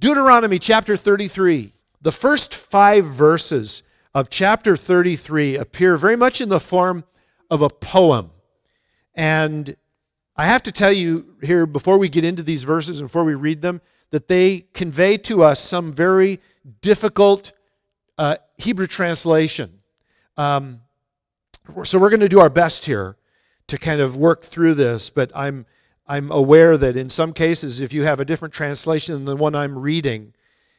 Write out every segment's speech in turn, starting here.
Deuteronomy chapter 33. The first five verses of chapter 33 appear very much in the form of a poem. And I have to tell you here, before we get into these verses and before we read them, that they convey to us some very difficult uh, Hebrew translation. Um, so we're going to do our best here to kind of work through this, but I'm, I'm aware that in some cases, if you have a different translation than the one I'm reading,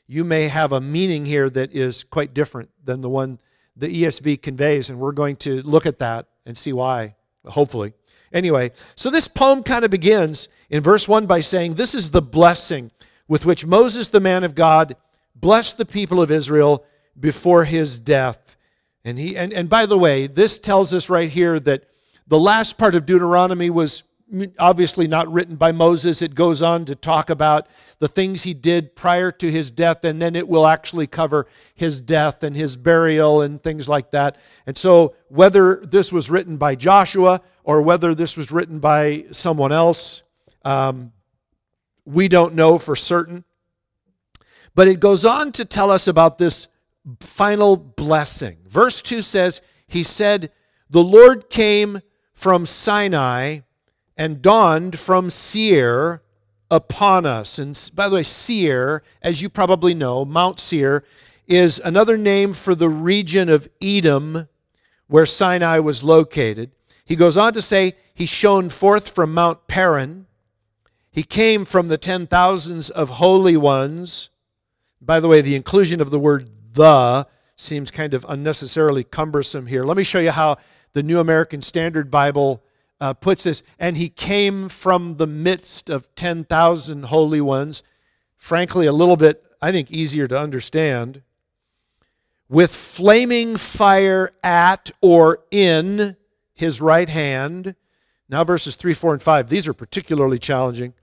you may have a meaning here that is quite different than the one the ESV conveys, and we're going to look at that and see why, hopefully. Anyway, so this poem kind of begins in verse 1 by saying, This is the blessing with which Moses, the man of God, blessed the people of Israel before his death. And, he, and, and by the way, this tells us right here that the last part of Deuteronomy was obviously not written by Moses. It goes on to talk about the things he did prior to his death, and then it will actually cover his death and his burial and things like that. And so, whether this was written by Joshua or whether this was written by someone else, um, we don't know for certain. But it goes on to tell us about this final blessing. Verse 2 says, He said, The Lord came from Sinai and dawned from Seir upon us. And by the way, Seir, as you probably know, Mount Seir, is another name for the region of Edom where Sinai was located. He goes on to say, He shone forth from Mount Paran. He came from the ten thousands of holy ones. By the way, the inclusion of the word the seems kind of unnecessarily cumbersome here. Let me show you how the New American Standard Bible uh, puts this, and he came from the midst of 10,000 holy ones. Frankly, a little bit, I think, easier to understand. With flaming fire at or in his right hand. Now, verses 3, 4, and 5, these are particularly challenging.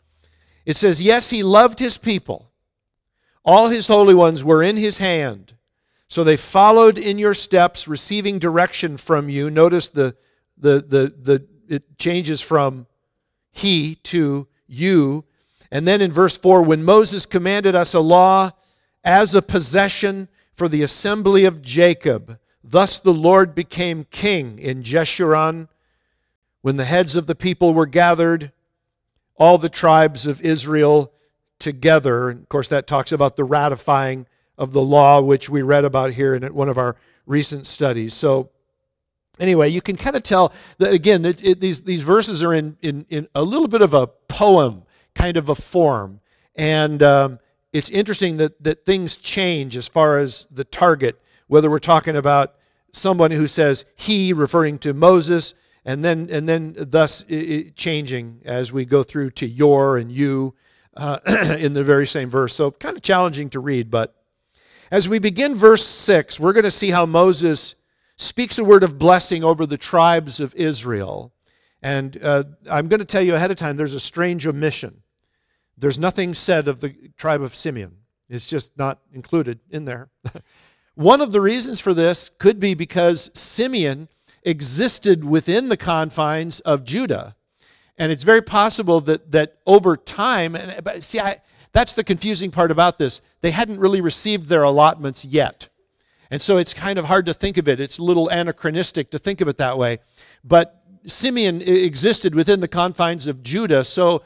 It says, Yes, he loved his people. All his holy ones were in his hand. So they followed in your steps, receiving direction from you. Notice the, the, the, the it changes from he to you. And then in verse 4, when Moses commanded us a law as a possession for the assembly of Jacob, thus the Lord became king in Jeshurun. When the heads of the people were gathered, all the tribes of Israel together. And of course, that talks about the ratifying of the law, which we read about here in one of our recent studies. So, anyway, you can kind of tell that, again, that it, these, these verses are in, in, in a little bit of a poem kind of a form. And um, it's interesting that, that things change as far as the target, whether we're talking about someone who says he, referring to Moses, and then, and then thus it, changing as we go through to your and you uh, in the very same verse. So kind of challenging to read, but as we begin verse 6, we're going to see how Moses speaks a word of blessing over the tribes of Israel. And uh, I'm going to tell you ahead of time there's a strange omission. There's nothing said of the tribe of Simeon, it's just not included in there. One of the reasons for this could be because Simeon existed within the confines of Judah. And it's very possible that, that over time, and but see, I, that's the confusing part about this. They hadn't really received their allotments yet. And so it's kind of hard to think of it. It's a little anachronistic to think of it that way. But Simeon existed within the confines of Judah, so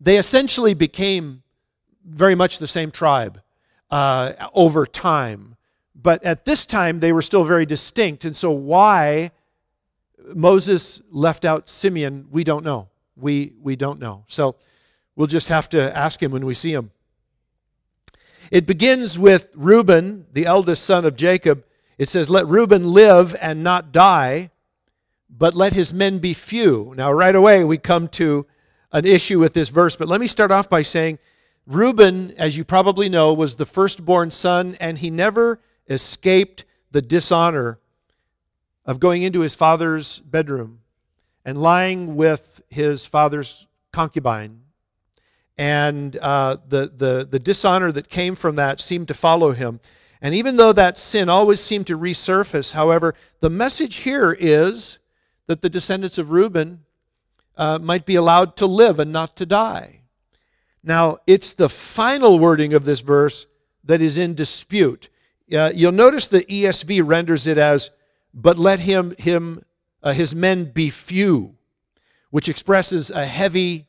they essentially became very much the same tribe uh, over time. But at this time, they were still very distinct. And so, why Moses left out Simeon, we don't know. We, we don't know. So, we'll just have to ask him when we see him. It begins with Reuben, the eldest son of Jacob. It says, Let Reuben live and not die, but let his men be few. Now, right away, we come to an issue with this verse, but let me start off by saying Reuben, as you probably know, was the firstborn son, and he never escaped the dishonor of going into his father's bedroom and lying with his father's concubine and uh, the, the, the dishonor that came from that seemed to follow him. And even though that sin always seemed to resurface, however, the message here is that the descendants of Reuben uh, might be allowed to live and not to die. Now, it's the final wording of this verse that is in dispute. Uh, you'll notice the ESV renders it as, but let him, him uh, his men be few, which expresses a heavy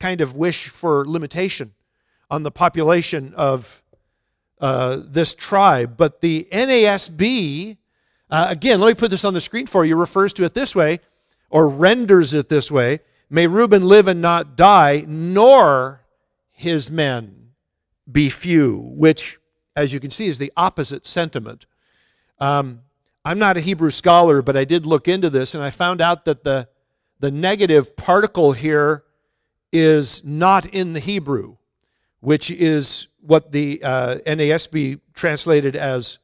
kind of wish for limitation on the population of uh, this tribe. But the NASB, uh, again, let me put this on the screen for you, refers to it this way, or renders it this way May Reuben live and not die, nor his men be few, which, as you can see, is the opposite sentiment. Um, I'm not a Hebrew scholar, but I did look into this and I found out that the, the negative particle here is not in the Hebrew, which is what the uh, NASB translated as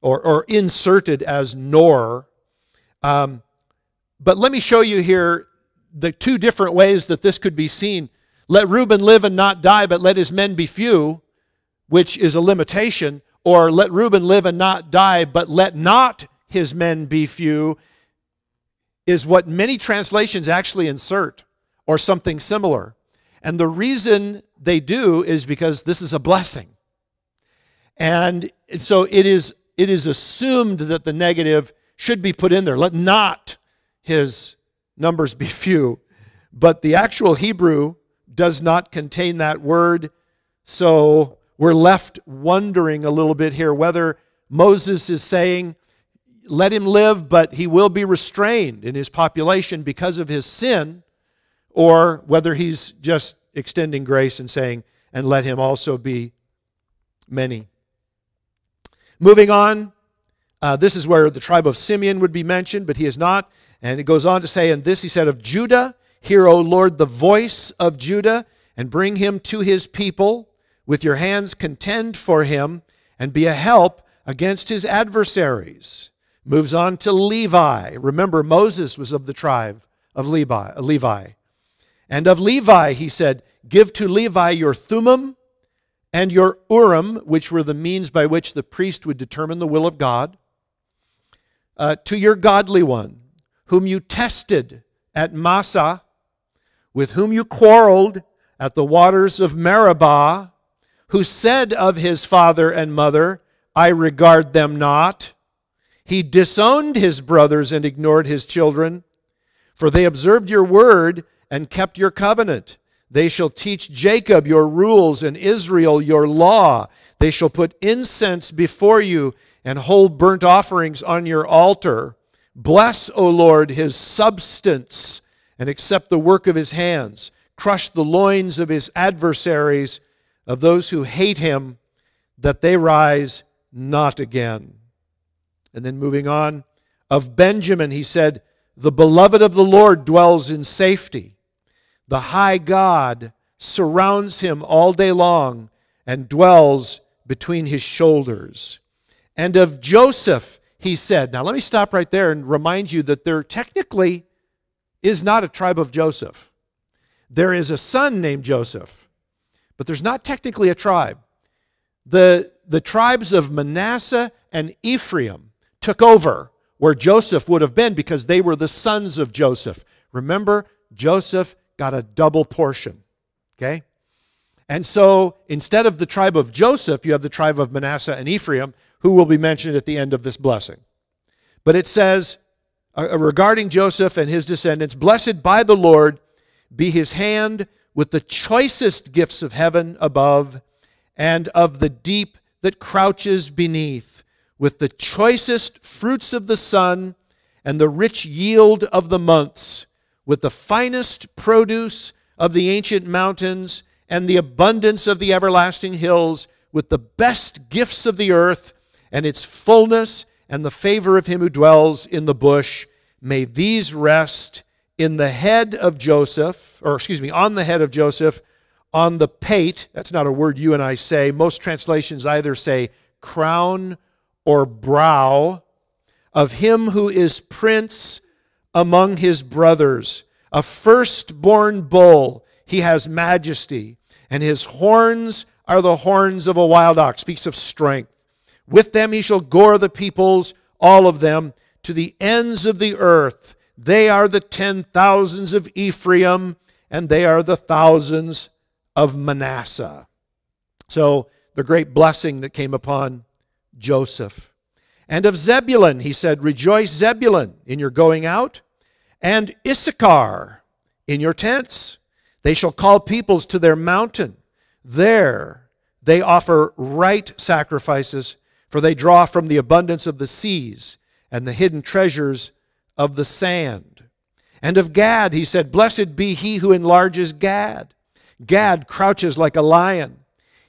or, or inserted as nor. Um, but let me show you here the two different ways that this could be seen. Let Reuben live and not die, but let his men be few, which is a limitation. Or let Reuben live and not die, but let not his men be few, is what many translations actually insert, or something similar. And the reason they do is because this is a blessing. And so it is, it is assumed that the negative should be put in there. Let not his numbers be few. But the actual Hebrew does not contain that word. So we're left wondering a little bit here whether Moses is saying, let him live, but he will be restrained in his population because of his sin, or whether he's just extending grace and saying, and let him also be many. Moving on, uh, this is where the tribe of Simeon would be mentioned, but he is not. And it goes on to say, And this he said of Judah, Hear, O Lord, the voice of Judah, and bring him to his people. With your hands contend for him, and be a help against his adversaries. Moves on to Levi. Remember, Moses was of the tribe of Levi. And of Levi, he said, Give to Levi your Thummim and your Urim, which were the means by which the priest would determine the will of God, uh, to your godly one whom you tested at Massah, with whom you quarreled at the waters of Meribah, who said of his father and mother, I regard them not. He disowned his brothers and ignored his children, for they observed your word and kept your covenant. They shall teach Jacob your rules and Israel your law. They shall put incense before you and hold burnt offerings on your altar. Bless, O Lord, his substance and accept the work of his hands. Crush the loins of his adversaries, of those who hate him, that they rise not again. And then moving on, of Benjamin, he said, The beloved of the Lord dwells in safety. The high God surrounds him all day long and dwells between his shoulders. And of Joseph, he said. Now, let me stop right there and remind you that there technically is not a tribe of Joseph. There is a son named Joseph, but there's not technically a tribe. The, the tribes of Manasseh and Ephraim took over where Joseph would have been because they were the sons of Joseph. Remember, Joseph got a double portion. Okay? And so instead of the tribe of Joseph, you have the tribe of Manasseh and Ephraim, who will be mentioned at the end of this blessing. But it says uh, uh, regarding Joseph and his descendants Blessed by the Lord be his hand with the choicest gifts of heaven above and of the deep that crouches beneath, with the choicest fruits of the sun and the rich yield of the months, with the finest produce of the ancient mountains and the abundance of the everlasting hills, with the best gifts of the earth and its fullness and the favor of him who dwells in the bush. May these rest in the head of Joseph, or excuse me, on the head of Joseph, on the pate. That's not a word you and I say. Most translations either say crown or brow of him who is prince among his brothers. A firstborn bull, he has majesty, and his horns are the horns of a wild ox. Speaks of strength. With them he shall gore the peoples, all of them, to the ends of the earth. They are the ten thousands of Ephraim, and they are the thousands of Manasseh. So, the great blessing that came upon Joseph. And of Zebulun, he said, Rejoice, Zebulun, in your going out, and Issachar in your tents. They shall call peoples to their mountain. There they offer right sacrifices, for they draw from the abundance of the seas and the hidden treasures of the sand. And of Gad, he said, Blessed be he who enlarges Gad. Gad crouches like a lion.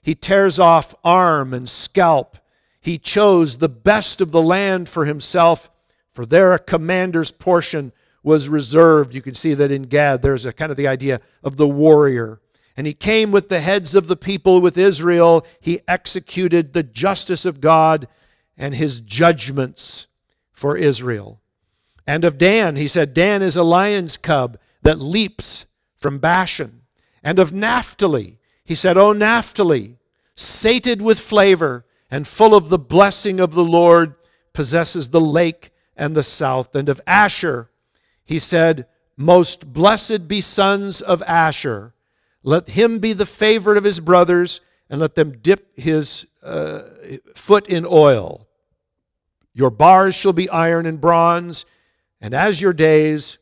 He tears off arm and scalp. He chose the best of the land for himself, for there a commander's portion was reserved. You can see that in Gad, there's a kind of the idea of the warrior. And he came with the heads of the people with Israel. He executed the justice of God and his judgments for Israel. And of Dan, he said, Dan is a lion's cub that leaps from Bashan. And of Naphtali, he said, O Naphtali, sated with flavor and full of the blessing of the Lord, possesses the lake and the south. And of Asher, he said, Most blessed be sons of Asher. Let him be the favorite of his brothers, and let them dip his uh, foot in oil. Your bars shall be iron and bronze, and as your days,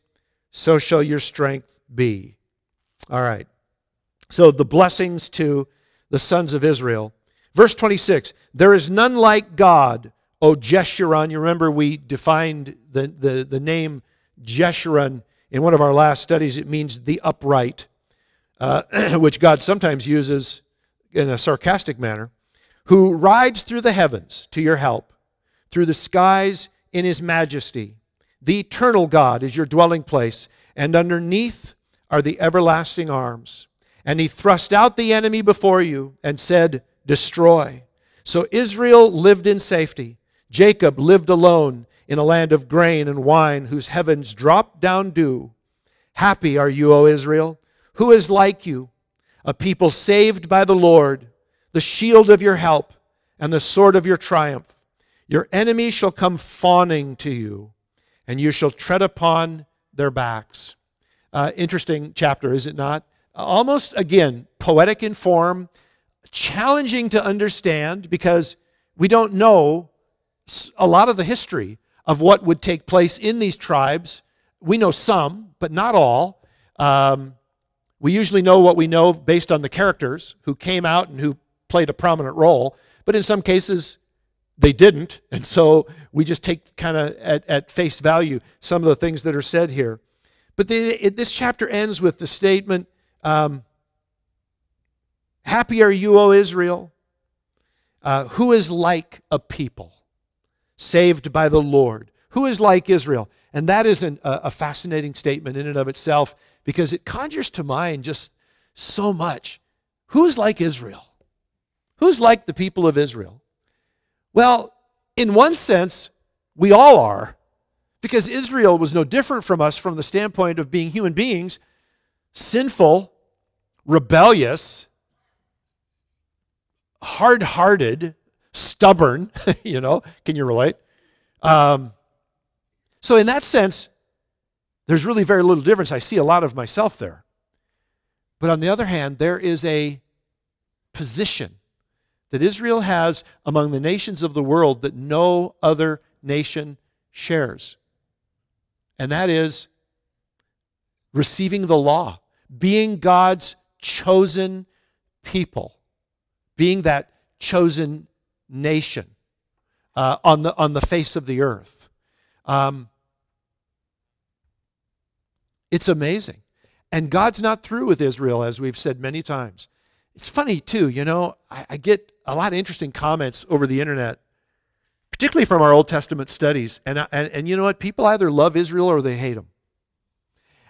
so shall your strength be. All right. So the blessings to the sons of Israel. Verse 26 There is none like God, O Jeshurun. You remember we defined the, the, the name Jeshurun in one of our last studies, it means the upright, uh, which God sometimes uses in a sarcastic manner, who rides through the heavens to your help, through the skies in his majesty. The eternal God is your dwelling place, and underneath are the everlasting arms. And he thrust out the enemy before you and said, Destroy. So Israel lived in safety. Jacob lived alone in a land of grain and wine, whose heavens drop down dew. Happy are you, O Israel. Who is like you? A people saved by the Lord, the shield of your help, and the sword of your triumph. Your enemies shall come fawning to you, and you shall tread upon their backs. Uh, interesting chapter, is it not? Almost, again, poetic in form, challenging to understand because we don't know a lot of the history of what would take place in these tribes. We know some, but not all. Um, we usually know what we know based on the characters who came out and who played a prominent role, but in some cases, they didn't. And so we just take kind of at, at, face value some of the things that are said here. But the, it, this chapter ends with the statement um, Happy are you, O Israel, uh, who is like a people saved by the Lord. Who is like Israel? And that is an, a, a fascinating statement in and of itself because it conjures to mind just so much. Who's like Israel? Who's like the people of Israel? Well, in one sense, we all are, because Israel was no different from us from the standpoint of being human beings, sinful, rebellious, hard hearted, stubborn, you know, can you relate? Um, so, in that sense, there's really very little difference. I see a lot of myself there. But on the other hand, there is a position that Israel has among the nations of the world that no other nation shares. And that is receiving the law, being God's chosen people, being that chosen nation uh, on, the, on the face of the earth. Um, it's amazing. And God's not through with Israel, as we've said many times. It's funny, too, you know, I, I get a lot of interesting comments over the internet, particularly from our Old Testament studies. And, and, and you know what? People either love Israel or they hate them.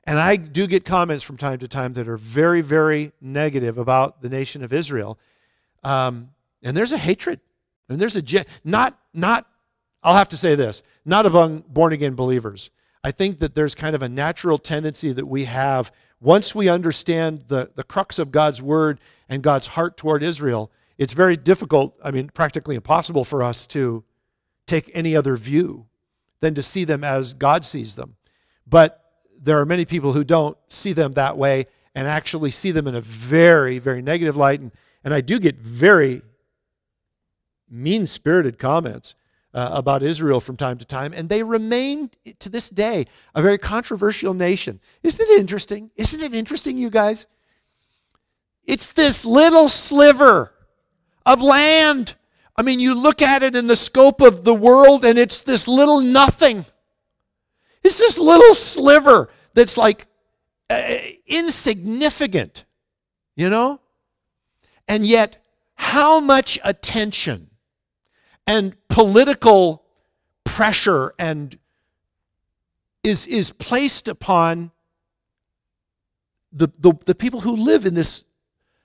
And I do get comments from time to time that are very, very negative about the nation of Israel. Um, and there's a hatred and there's a not not I'll have to say this, not among born again believers. I think that there's kind of a natural tendency that we have once we understand the, the crux of God's word and God's heart toward Israel, it's very difficult, I mean, practically impossible for us to take any other view than to see them as God sees them. But there are many people who don't see them that way, and actually see them in a very, very negative light. And, and I do get very mean spirited comments uh, about Israel from time to time, and they remain to this day a very controversial nation. Isn't it interesting? Isn't it interesting, you guys? It's this little sliver of land. I mean, you look at it in the scope of the world, and it's this little nothing. It's this little sliver that's like uh, insignificant, you know? And yet, how much attention and political pressure and is, is placed upon the, the, the people who live in this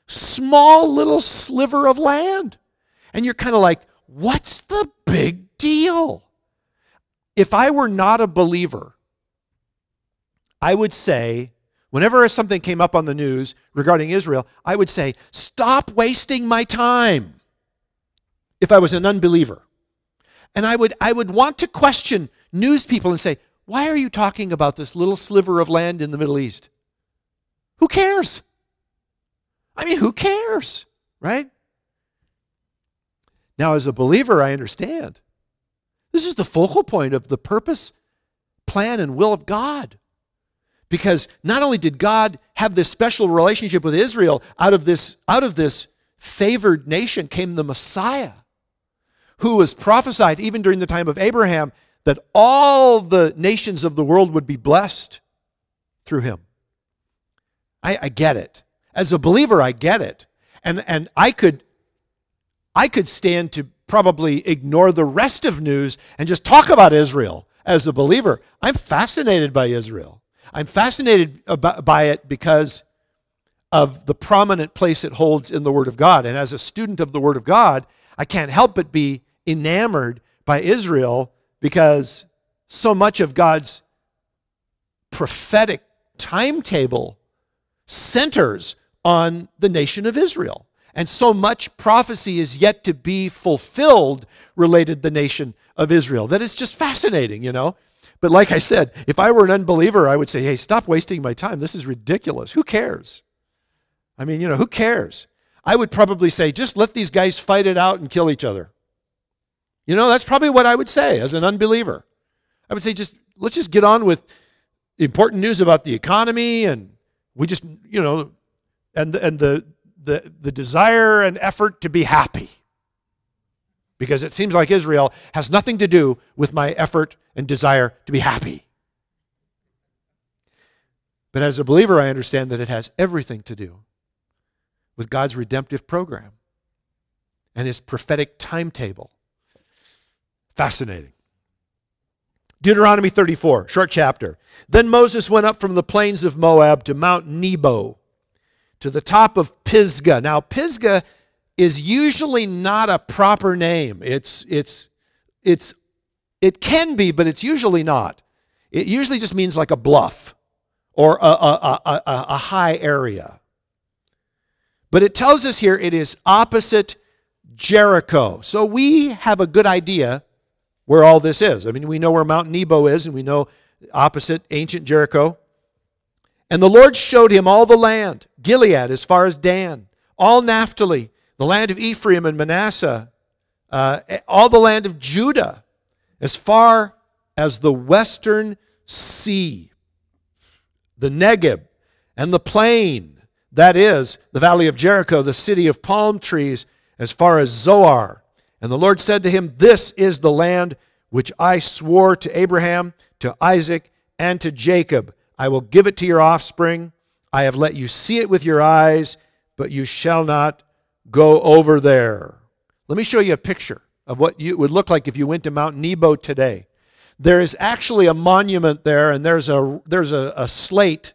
small little sliver of land. And you're kind of like, what's the big deal? If I were not a believer, I would say, whenever something came up on the news regarding Israel, I would say, stop wasting my time if I was an unbeliever. And I would, I would want to question news people and say, why are you talking about this little sliver of land in the Middle East? Who cares? I mean, who cares, right? Now, as a believer, I understand. This is the focal point of the purpose, plan, and will of God. Because not only did God have this special relationship with Israel, out of this, out of this favored nation came the Messiah who was prophesied even during the time of Abraham that all the nations of the world would be blessed through him. I, I get it. As a believer, I get it. And, and I could I could stand to probably ignore the rest of news and just talk about Israel as a believer. I'm fascinated by Israel. I'm fascinated by it because of the prominent place it holds in the Word of God. And as a student of the Word of God, I can't help but be enamored by Israel because so much of God's prophetic timetable centers on the nation of Israel. And so much prophecy is yet to be fulfilled related the nation of Israel that it's just fascinating, you know. But like I said, if I were an unbeliever, I would say, hey, stop wasting my time. This is ridiculous. Who cares? I mean, you know, who cares? I would probably say, just let these guys fight it out and kill each other. You know, that's probably what I would say as an unbeliever. I would say just let's just get on with important news about the economy and we just, you know, and and the the the desire and effort to be happy. Because it seems like Israel has nothing to do with my effort and desire to be happy. But as a believer, I understand that it has everything to do with God's redemptive program and his prophetic timetable Fascinating. Deuteronomy 34, short chapter. Then Moses went up from the plains of Moab to Mount Nebo, to the top of Pisgah. Now, Pisgah is usually not a proper name. It's, it's, it's, it can be, but it's usually not. It usually just means like a bluff or a, a, a, a high area. But it tells us here it is opposite Jericho. So we have a good idea where all this is. I mean, we know where Mount Nebo is, and we know opposite ancient Jericho. And the Lord showed him all the land, Gilead as far as Dan, all Naphtali, the land of Ephraim and Manasseh, uh, all the land of Judah, as far as the western sea, the Negeb, and the plain, that is, the valley of Jericho, the city of palm trees, as far as Zoar, and the Lord said to him, This is the land which I swore to Abraham, to Isaac, and to Jacob. I will give it to your offspring. I have let you see it with your eyes, but you shall not go over there. Let me show you a picture of what it would look like if you went to Mount Nebo today. There is actually a monument there, and there's a, there's a, a slate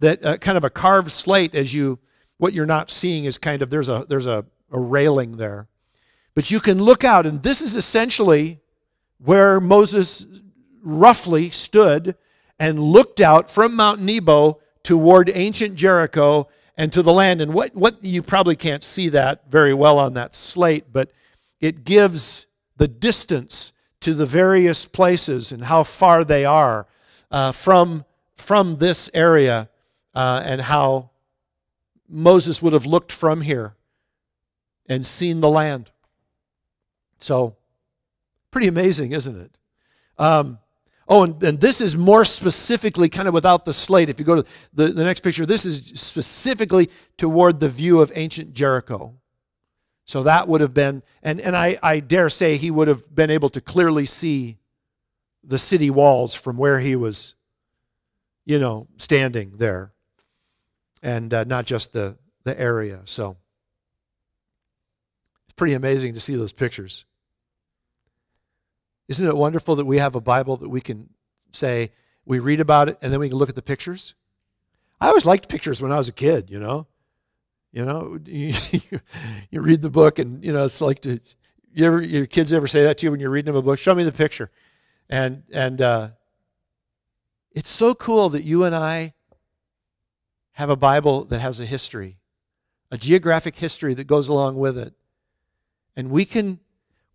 that uh, kind of a carved slate as you what you're not seeing is kind of there's a there's a, a railing there but you can look out, and this is essentially where Moses roughly stood and looked out from Mount Nebo toward ancient Jericho and to the land. And what, what you probably can't see that very well on that slate, but it gives the distance to the various places and how far they are uh, from, from this area uh, and how Moses would have looked from here and seen the land. So, pretty amazing, isn't it? Um, oh, and, and, this is more specifically kind of without the slate. If you go to the, the next picture, this is specifically toward the view of ancient Jericho. So that would have been, and, and I, I dare say he would have been able to clearly see the city walls from where he was, you know, standing there, and uh, not just the, the area. So it's pretty amazing to see those pictures. Isn't it wonderful that we have a Bible that we can say, we read about it, and then we can look at the pictures? I always liked pictures when I was a kid, you know. You know, you, read the book, and, you know, it's like to, you ever, your kids ever say that to you when you're reading them a book? Show me the picture. And, and uh, it's so cool that you and I have a Bible that has a history, a geographic history that goes along with it. And we can,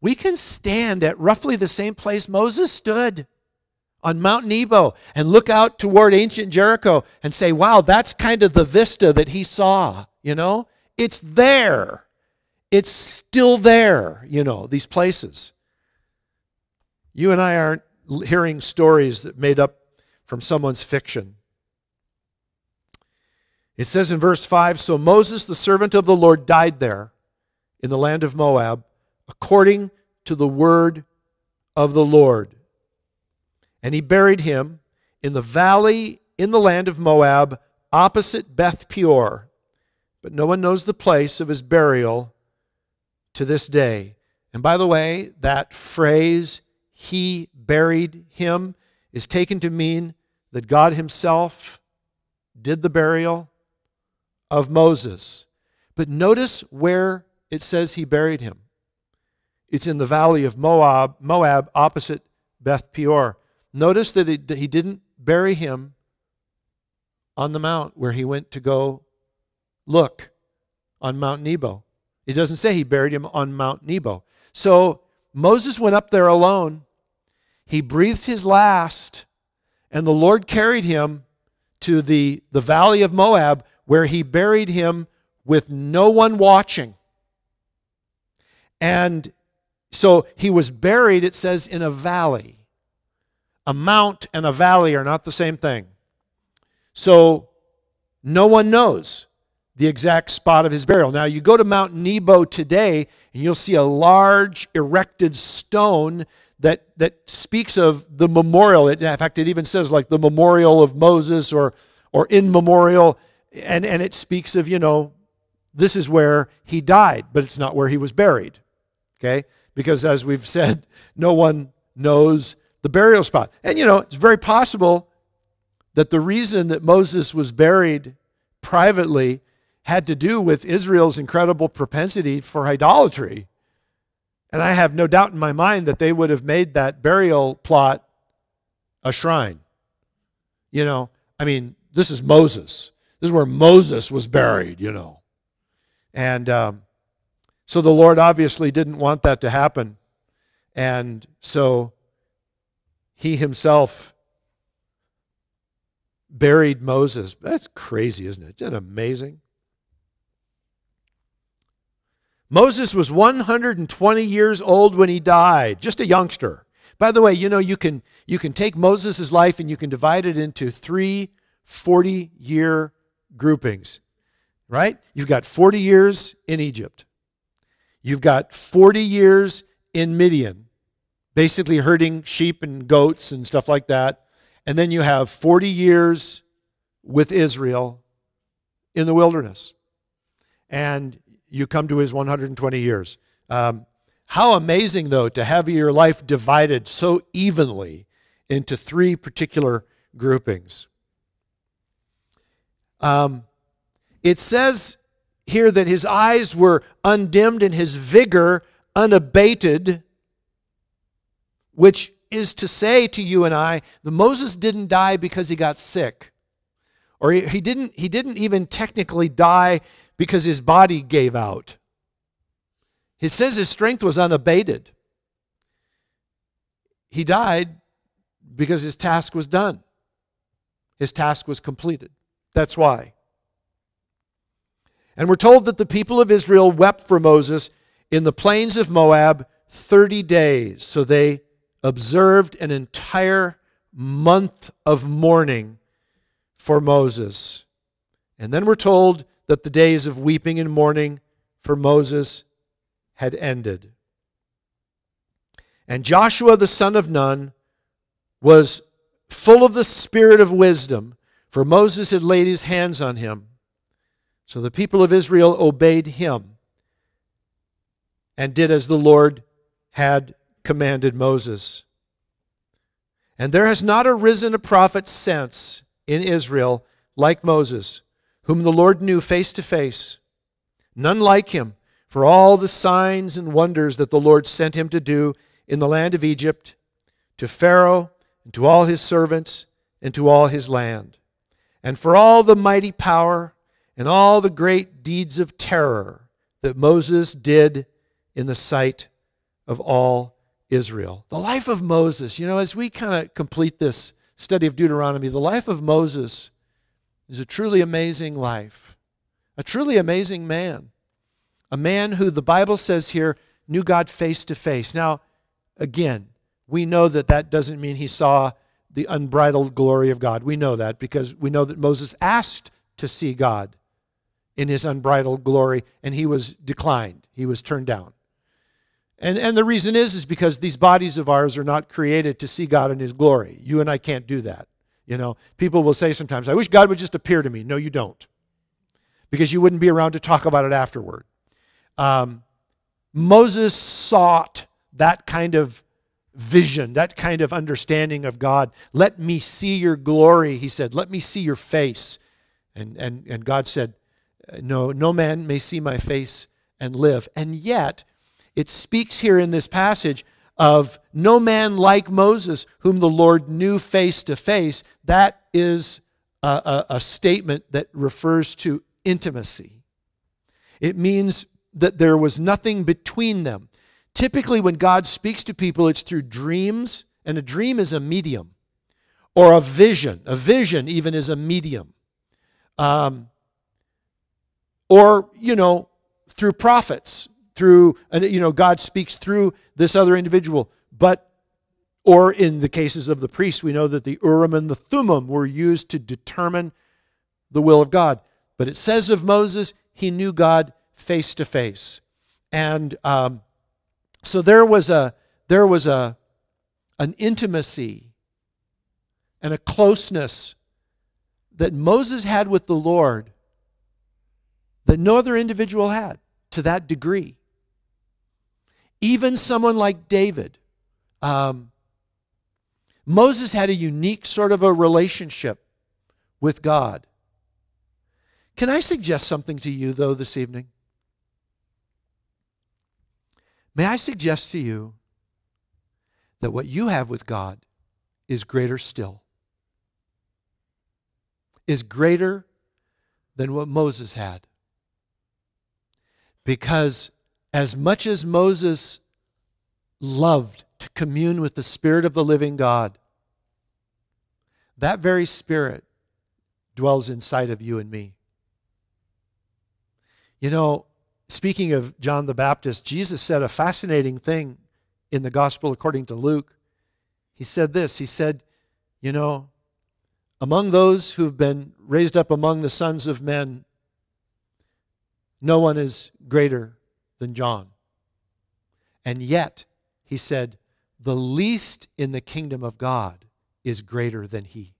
we can stand at roughly the same place Moses stood on Mount Nebo and look out toward ancient Jericho and say, wow, that's kind of the vista that he saw, you know? It's there. It's still there, you know, these places. You and I aren't hearing stories that made up from someone's fiction. It says in verse 5 So Moses, the servant of the Lord, died there in the land of Moab, according to the word of the Lord. And he buried him in the valley in the land of Moab, opposite Beth Peor. But no one knows the place of his burial to this day. And by the way, that phrase, he buried him, is taken to mean that God Himself did the burial of Moses. But notice where it says he buried him. It's in the valley of Moab, Moab opposite Beth Peor. Notice that it, he didn't bury him on the mount where he went to go look on Mount Nebo. It doesn't say he buried him on Mount Nebo. So Moses went up there alone. He breathed his last, and the Lord carried him to the, the valley of Moab where he buried him with no one watching. And so he was buried, it says, in a valley. A mount and a valley are not the same thing. So no one knows the exact spot of his burial. Now, you go to Mount Nebo today, and you'll see a large erected stone that, that speaks of the memorial. It, in fact, it even says like the memorial of Moses or, or in memorial and, and it speaks of, you know, this is where he died, but it's not where he was buried. Okay? Because as we've said, no one knows the burial spot. And, you know, it's very possible that the reason that Moses was buried privately had to do with Israel's incredible propensity for idolatry. And I have no doubt in my mind that they would have made that burial plot a shrine. You know, I mean, this is Moses. This is where Moses was buried, you know. And um, so the Lord obviously didn't want that to happen. And so he himself buried Moses. That's crazy, isn't it? Isn't it amazing? Moses was 120 years old when he died, just a youngster. By the way, you know, you can, you can take Moses' life and you can divide it into three 40 year groupings, right? You've got 40 years in Egypt. You've got 40 years in Midian, basically herding sheep and goats and stuff like that. And then you have 40 years with Israel in the wilderness. And you come to his 120 years. Um, how amazing, though, to have your life divided so evenly into three particular groupings. Um, it says here that his eyes were undimmed and his vigor unabated, which is to say to you and I, that Moses didn't die because he got sick. Or he, he, didn't, he didn't even technically die because his body gave out. He says his strength was unabated. He died because his task was done, his task was completed. That's why. And we're told that the people of Israel wept for Moses in the plains of Moab 30 days. So they observed an entire month of mourning for Moses. And then we're told that the days of weeping and mourning for Moses had ended. And Joshua the son of Nun was full of the spirit of wisdom, for Moses had laid his hands on him. So the people of Israel obeyed him and did as the Lord had commanded Moses. And there has not arisen a prophet since in Israel like Moses, whom the Lord knew face to face. None like him, for all the signs and wonders that the Lord sent him to do in the land of Egypt, to Pharaoh, and to all his servants, and to all his land, and for all the mighty power and all the great deeds of terror that Moses did in the sight of all Israel. The life of Moses, you know, as we kind of complete this study of Deuteronomy, the life of Moses is a truly amazing life, a truly amazing man, a man who the Bible says here knew God face to face. Now, again, we know that that doesn't mean he saw the unbridled glory of God. We know that because we know that Moses asked to see God in his unbridled glory and he was declined, he was turned down. And, and the reason is, is because these bodies of ours are not created to see God in His glory. You and I can't do that. You know, people will say sometimes, I wish God would just appear to me. No, you don't. Because you wouldn't be around to talk about it afterward. Um, Moses sought that kind of vision, that kind of understanding of God. Let me see your glory, he said. Let me see your face. And, and, and God said, No, no man may see my face and live. And yet, it speaks here in this passage of no man like Moses, whom the Lord knew face to face. That is a, a, a statement that refers to intimacy. It means that there was nothing between them. Typically, when God speaks to people, it's through dreams, and a dream is a medium, or a vision. A vision, even, is a medium. Um, or, you know, through prophets through, you know, God speaks through this other individual. But, or in the cases of the priests, we know that the Urim and the Thummim were used to determine the will of God. But it says of Moses, he knew God face to face. And um, so there was a, there was a, an intimacy and a closeness that Moses had with the Lord that no other individual had to that degree. Even someone like David. Um, Moses had a unique sort of a relationship with God. Can I suggest something to you, though, this evening? May I suggest to you that what you have with God is greater still, is greater than what Moses had. Because as much as Moses loved to commune with the Spirit of the living God, that very Spirit dwells inside of you and me. You know, speaking of John the Baptist, Jesus said a fascinating thing in the Gospel according to Luke. He said this He said, You know, among those who've been raised up among the sons of men, no one is greater than John. And yet, he said, the least in the kingdom of God is greater than he.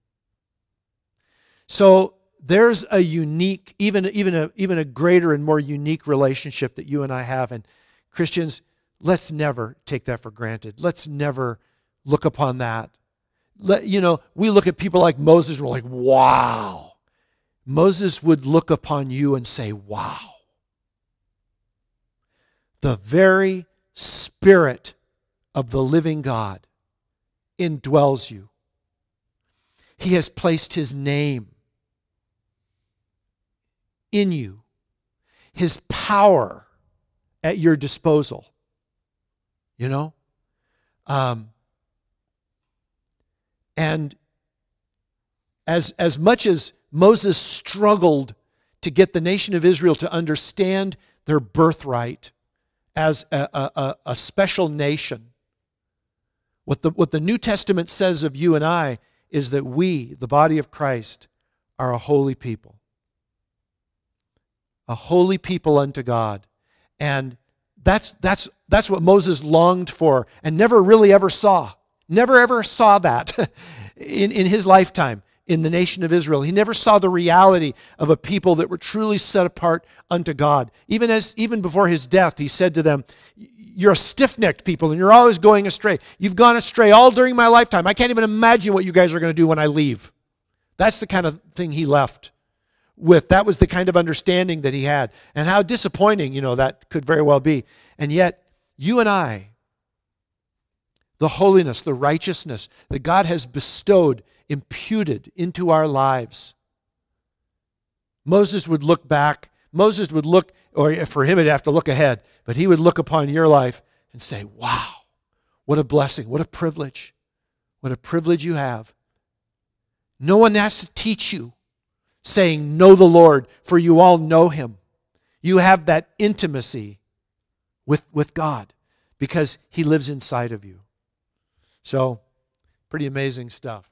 So there's a unique, even, even, a, even a greater and more unique relationship that you and I have. And Christians, let's never take that for granted. Let's never look upon that. Let, you know, we look at people like Moses, we're like, wow. Moses would look upon you and say, wow the very Spirit of the living God indwells you. He has placed His name in you, His power at your disposal. You know? Um, and as, as much as Moses struggled to get the nation of Israel to understand their birthright as a, a, a, special nation. What the, what the New Testament says of you and I is that we, the body of Christ, are a holy people. A holy people unto God. And that's, that's, that's what Moses longed for and never really ever saw. Never ever saw that in, in his lifetime in the nation of Israel. He never saw the reality of a people that were truly set apart unto God. Even as even before his death, he said to them, You're a stiff-necked people and you're always going astray. You've gone astray all during my lifetime. I can't even imagine what you guys are going to do when I leave. That's the kind of thing he left with. That was the kind of understanding that he had. And how disappointing, you know, that could very well be. And yet, you and I, the holiness, the righteousness that God has bestowed, imputed into our lives. Moses would look back. Moses would look, or for him, he'd have to look ahead, but he would look upon your life and say, Wow, what a blessing, what a privilege, what a privilege you have. No one has to teach you saying, Know the Lord, for you all know him. You have that intimacy with, with God because he lives inside of you. So, pretty amazing stuff.